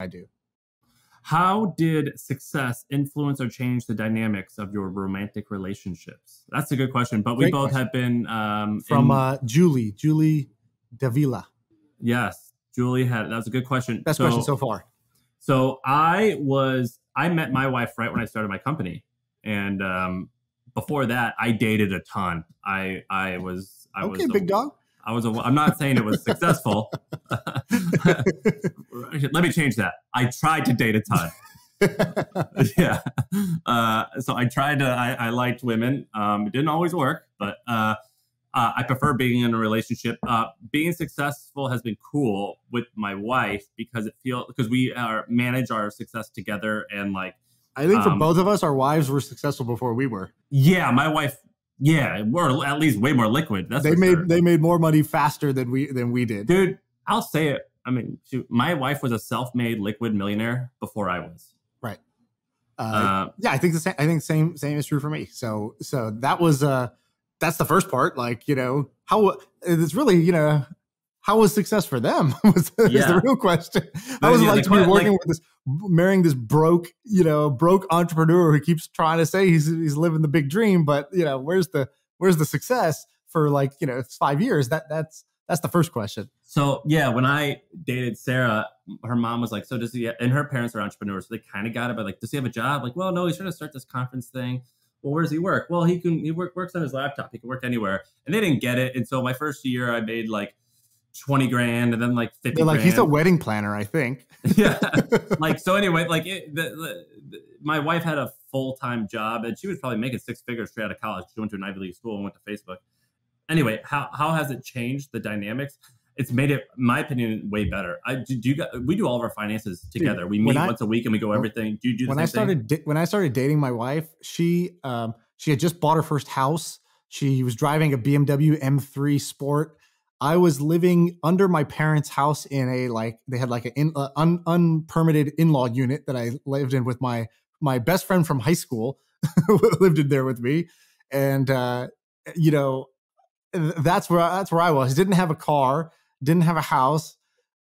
I do. How did success influence or change the dynamics of your romantic relationships? That's a good question. But we both question. have been um, From in- uh, Julie, Julie Davila. yes, Julie had. That was a good question. Best So- question so far. So I was I met my wife right when I started my company, and um, before that I dated a ton. I I was I Okay, was big a, dog. I was a, I'm not saying it was successful. Let me change that. I tried to date a ton. yeah. Uh, so I tried to. I, I liked women. Um, it didn't always work, but uh, uh, I prefer being in a relationship. Uh, being successful has been cool with my wife because it feel because we are manage our success together and like I think for Um, both of us, our wives were successful before we were. yeah, my wife. Yeah, we're at least way more liquid. That's they made sure. they made more money faster than we than we did. dude. I'll say it. I mean, shoot, my wife was a self-made liquid millionaire before I was. Uh, Uh, yeah, I think the same. I think same same is true for me. So so that was uh that's the first part. Like you know how it's really you know how was success for them was is Yeah. the real question. How was it yeah, like to be working like- with this marrying this broke you know broke entrepreneur who keeps trying to say he's he's living the big dream, but you know where's the where's the success for like you know five years. That that's that's the first question. So yeah, when I dated Sarah, her mom was like, "So does he?" And her parents are entrepreneurs, so they kind of got it. But like, does he have a job? Like, well, no, he's trying to start this conference thing. Well, where does he work? Well, he can. He work, works on his laptop. He can work anywhere. And they didn't get it. And so my first year, I made like twenty grand, and then like 50 They're like grand. he's a wedding planner, I think. yeah. Like so. Anyway, like it, the, the, my wife had a full time job, and she was probably making six figures straight out of college. She went to an Ivy League school and went to Facebook. Anyway, how how has it changed the dynamics? It's made it, my opinion, way better. I do, do you got, we do all of our finances together. we meet I- once a week and we go everything. Do you do the when I started da- when I started dating my wife, she um she had just bought her first house. She was driving a BMW M3 Sport. I was living under my parents' house in a like they had like an in, uh, un, unpermitted in-law unit that I lived in with my my best friend from high school lived in there with me, and uh, you know that's where that's where I was. Didn't have a car, didn't have a house.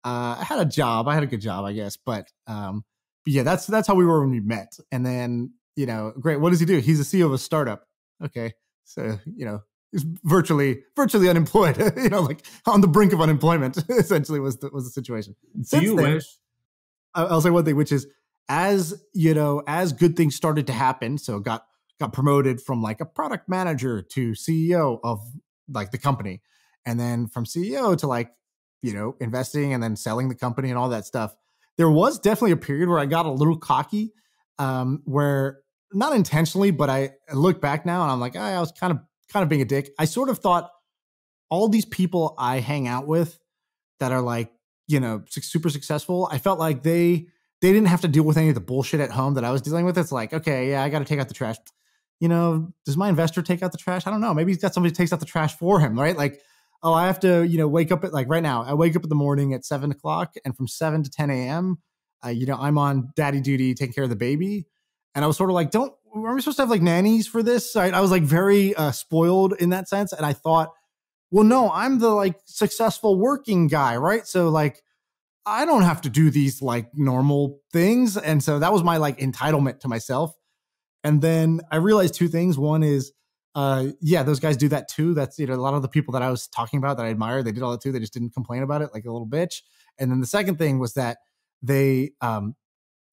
Uh, I had a job. I had a good job, I guess, but um, but yeah, that's that's how we were when we met. And then, you know, great. What does he do? He's the CEO of a startup. Okay. So, you know, he's virtually virtually unemployed, you know, like on the brink of unemployment, essentially was the was the situation. do since you then- wish? I'll say one thing, which is as you know, as good things started to happen, so got got promoted from like a product manager to CEO of like the company, and then from CEO to like you know investing and then selling the company and all that stuff. There was definitely a period where I got a little cocky, um, where not intentionally, but I look back now and I'm like, "Ah, I was kind of kind of being a dick. I sort of thought all these people I hang out with that are like you know super successful i felt like they they didn't have to deal with any of the bullshit at home that i was dealing with. It's like okay yeah i got to take out the trash. You know does my investor take out the trash? I don't know. Maybe he's got somebody takes out the trash for him right? Like oh i have to you know wake up at like right now i wake up in the morning at 7 o'clock and from 7 to 10 a.m uh, you know i'm on daddy duty taking care of the baby. And i was sort of like don't are we supposed to have like nannies for this? I, I was like very uh, spoiled in that sense and i thought well no i'm the like successful working guy right? So like i don't have to do these like normal things and so that was my like entitlement to myself. And then i realized two things. One is uh yeah those guys do that too. That's you know a lot of the people that i was talking about that i admire they did all that too. They just didn't complain about it like a little bitch. And then the second thing was that they um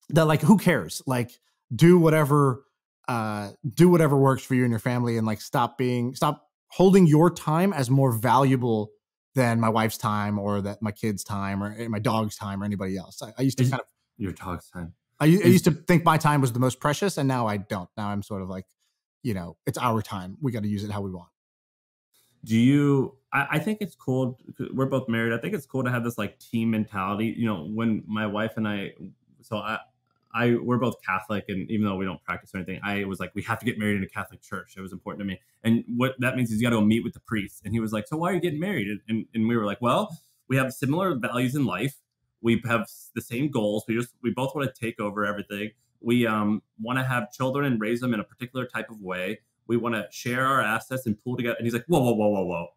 that like who cares? Like do whatever uh do whatever works for you and your family and like stop being stop holding your time as more valuable than my wife's time or that my kids time or eh, my dog's time or anybody else. I, I used to Is- kind of Your dog's time. I, is- used to think my time was the most precious and now i don't. Now i'm sort of like you know it's our time. We got to use it how we want. Do you I, I think it's cool we're both married. I think it's cool to have this like team mentality. You know when my wife and i so i i we're both catholic and even though we don't practice or anything i was like we have to get married in a catholic church it was important to me and what that means is you got to go meet with the priest and he was like so why are you getting married and, and, we were like well we have similar values in life we have the same goals we just we both want to take over everything we um want to have children and raise them in a particular type of way we want to share our assets and pull together. And he's like, whoa, whoa, whoa, whoa, whoa.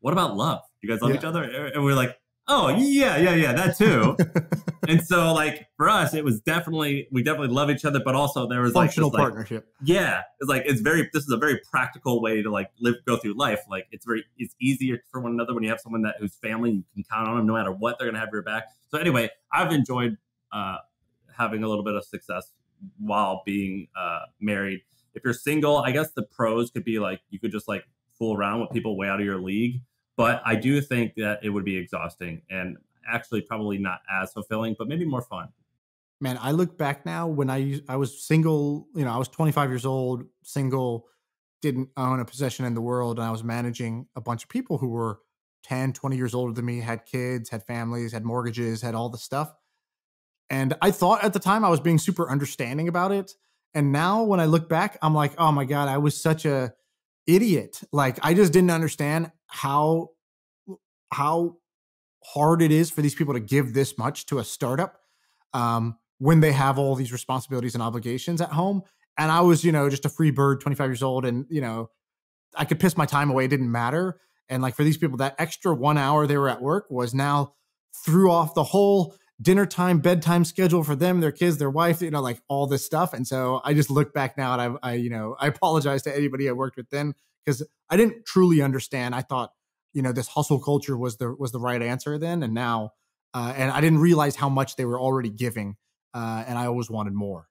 What about love? You guys love Yeah. each other? And we're like, Oh yeah, yeah, yeah, that too. and so like for us, it was definitely we definitely love each other, but also there was Functional like this, like, partnership. yeah, it's like it's very this is a very practical way to like live go through life. Like it's very it's easier for one another when you have someone that whose family you can count on them no matter what they're gonna have your back. So anyway, I've enjoyed uh, having a little bit of success while being uh, married. If you're single, I guess the pros could be like you could just like fool around with people way out of your league. But I do think that it would be exhausting and actually probably not as fulfilling, but maybe more fun. Man, I look back now when I I was single, you know, I was 25 years old, single, didn't own a possession in the world, and I was managing a bunch of people who were 10, 20 years older than me, had kids, had families, had mortgages, had all the stuff. And I thought at the time I was being super understanding about it. And now when I look back, I'm like, oh my God, I was such a idiot. Like I just didn't understand how how hard it is for these people to give this much to a startup um, when they have all these responsibilities and obligations at home. And I was, you know, just a free bird, 25 years old, and you know, I could piss my time away. It didn't matter. And like for these people, that extra one hour they were at work was now threw off the whole dinner time, bedtime schedule for them, their kids, their wife, you know, like all this stuff. And so I just look back now and I, I you know, I apologize to anybody I worked with then because I didn't truly understand. I thought, you know, this hustle culture was the was the right answer then, and now, uh, and I didn't realize how much they were already giving, uh, and I always wanted more.